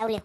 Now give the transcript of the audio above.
Audio.